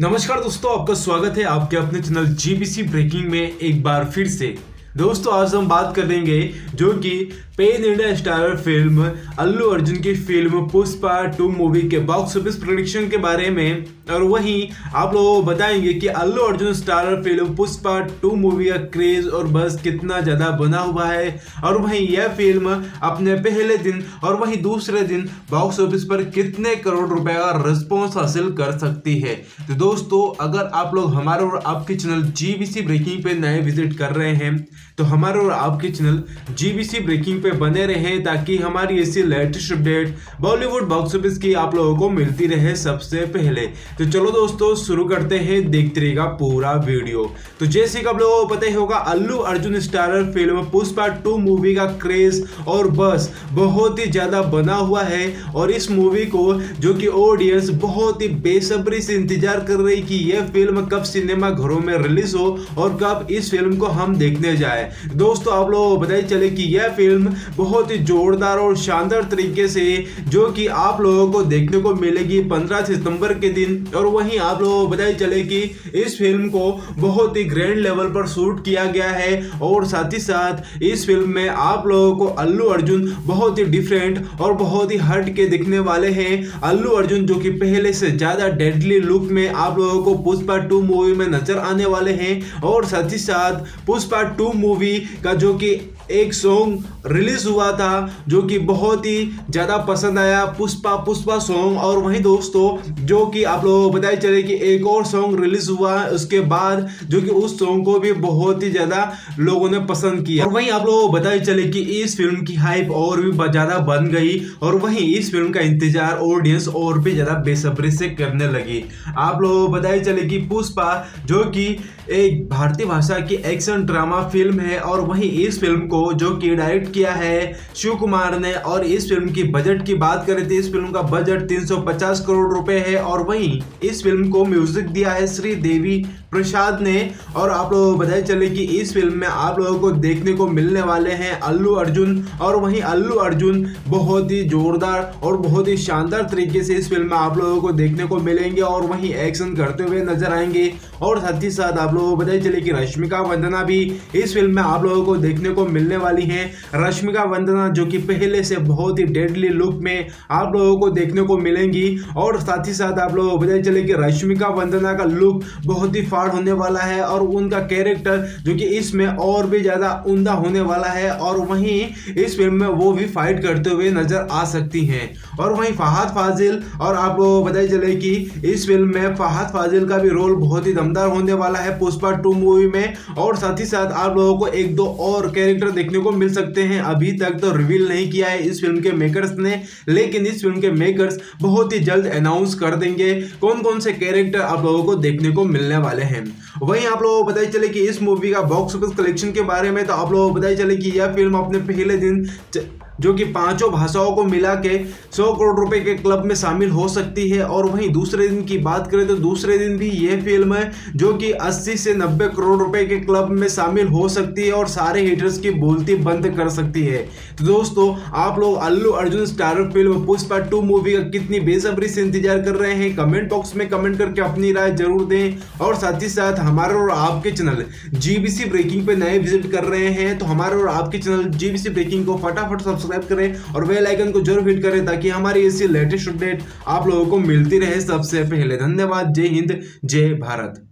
नमस्कार दोस्तों, आपका स्वागत है आपके अपने चैनल जीबीसी ब्रेकिंग में एक बार फिर से। दोस्तों, आज हम बात करेंगे जो कि pan India star film Allu Arjun की फ़िल्म पुष्पा टू मूवी के बॉक्स ऑफ़िस प्रोडिक्शन के बारे में। और वहीं आप लोगों को बताएँगे कि Allu Arjun star film Pushpa two movie का क्रेज और बस कितना ज़्यादा बना हुआ है। और वहीं यह फ़िल्म अपने पहले दिन और वहीं दूसरे दिन बॉक्स ऑफ़िस पर कितने करोड़ रुपए का रिस्पॉन्स हासिल कर सकती है। तो दोस्तों, अगर आप लोग हमारे और आपके चैनल जीबीसी ब्रेकिंग पे नए विज़िट कर रहे हैं तो हमारे और आपके चैनल जीबीसी ब्रेकिंग पे बने रहे ताकि हमारी ऐसी latest update Bollywood box office की आप लोगों को मिलती रहे सबसे पहले। तो चलो दोस्तों, शुरू करते हैं, देखते रहेगा पूरा वीडियो। तो जैसे कि आप लोगों को पता ही होगा, Allu Arjun starrer film Pushpa two movie का क्रेज और बस बहुत ही ज़्यादा बना हुआ है और इस मूवी को जो कि ऑडियंस बहुत ही बेसब्री से इंतज़ार कर रही कि यह फ़िल्म कब सिनेमा घरों में रिलीज़ हो और कब इस फ़िल्म को हम देखने जाए दोस्तों, आप लोगों को बताइए चले कि यह फ़िल्म बहुत ही जोरदार और शानदार तरीके से, जो कि आप लोगों को देखने को मिलेगी 15 सितंबर के दिन। और वहीं आप लोगों को बताइए चले कि इस फ़िल्म को बहुत ही ग्रैंड लेवल पर शूट किया गया है। और साथ ही साथ, इस फ़िल्म में आप लोगों को अल्लू अर्जुन बहुत ही डिफरेंट और बहुत ही हट के दिखने वाले हैं। अल्लू अर्जुन, जो कि पहले से ज़्यादा डेडली लुक में आप लोगों को पुष्पा टू मूवी में नज़र आने वाले हैं। और साथ ही साथ, पुष्पा टू मूवी का जो कि एक सॉन्ग रिलीज़ हुआ था, जो कि बहुत ही ज़्यादा पसंद आया, पुष्पा पुष्पा सॉन्ग और वहीं दोस्तों, जो कि आप लोगों को बताया चले कि एक और सॉन्ग रिलीज़ हुआ, उसके बाद जो कि उस सॉन्ग को भी बहुत ही ज़्यादा लोगों ने पसंद किया। और वहीं आप लोगों को बताया चले कि इस फ़िल्म की हाइप और भी ज़्यादा बन गई और वहीं इस फ़िल्म का इंतज़ार ऑडियंस और भी ज़्यादा बेसब्री से करने लगी। आप लोगों को बताया चले कि पुष्पा, जो कि एक भारतीय भाषा की एक्शन ड्रामा फ़िल्म है और वहीं इस फ़िल्म को जो कि डायरेक्ट किया है शिव कुमार ने और इस फ़िल्म की बजट की बात करें तो इस फ़िल्म का बजट 350 करोड़ रुपए है और वहीं इस फ़िल्म को म्यूज़िक दिया है श्री देवी प्रसाद ने। और आप लोगों को बताया चले कि इस फ़िल्म में आप लोगों को देखने को मिलने वाले हैं अल्लू अर्जुन और वहीं अल्लू अर्जुन बहुत ही जोरदार और बहुत ही शानदार तरीके से इस फ़िल्म में आप लोगों को देखने को मिलेंगे और वहीं एक्शन करते हुए नज़र आएँगे। और साथ ही साथ आप लोगों को बताया चले कि रश्मिका वंदना भी इस फ़िल्म में आप लोगों को देखने को मिलने वाली है रश्मिका वंदना, जो कि पहले से बहुत ही डेडली लुक में आप लोगों को देखने को मिलेंगी। और साथ ही साथ आप लोगों को बताया चले कि रश्मिका वंदना का लुक बहुत ही फाड़ होने वाला है और उनका कैरेक्टर जो कि इसमें और भी ज़्यादा उमदा होने वाला है और वहीं इस फ़िल्म में वो भी फाइट करते हुए नज़र आ सकती हैं। और वहीं फहाद फाजिल और आप लोगों को बताया चले कि इस फ़िल्म में फहाद फाजिल का भी रोल बहुत ही दमदार होने वाला है पुष्पा टू मूवी में। और साथ ही साथ आप लोगों को एक दो और कैरेक्टर देखने को मिल सकते हैं। अभी तक तो रिवील नहीं किया है इस फ़िल्म के मेकर्स ने, लेकिन इस फ़िल्म के मेकर्स बहुत ही जल्द अनाउंस कर देंगे कौन कौन से कैरेक्टर आप लोगों को देखने को मिलने वाले हैं। वहीं आप लोगों को बताया चले कि इस मूवी का बॉक्स ऑफ़िस कलेक्शन के बारे में तो आप लोगों को बताया चले कि यह फ़िल्म अपने पहले दिन जो कि पाँचों भाषाओं को मिला के सौ करोड़ रुपए के क्लब में शामिल हो सकती है। और वहीं दूसरे दिन की बात करें तो दूसरे दिन भी यह फ़िल्म है जो कि 80 से 90 करोड़ रुपए के क्लब में शामिल हो सकती है और सारे हिटर्स की बोलती बंद कर सकती है। तो दोस्तों, आप लोग Allu Arjun star film Pushpa two movie का कितनी बेसब्री से इंतज़ार कर रहे हैं? कमेंट बॉक्स में कमेंट करके अपनी राय ज़रूर दें। और साथ ही साथ हमारे और आपके चैनल जीबीसी ब्रेकिंग पे नए विज़िट कर रहे हैं तो हमारे और आपके चैनल जीबीसी ब्रेकिंग को फटाफट सब्सक्राइब सब्सक्राइब करें और बेल आइकन को ज़रूर हिट करें ताकि हमारी ऐसी लेटेस्ट अपडेट आप लोगों को मिलती रहे सबसे पहले। धन्यवाद। जय हिंद। जय भारत।